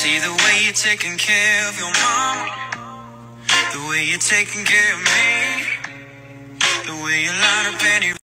See the way you're taking care of your mama, the way you're taking care of me, the way you line up any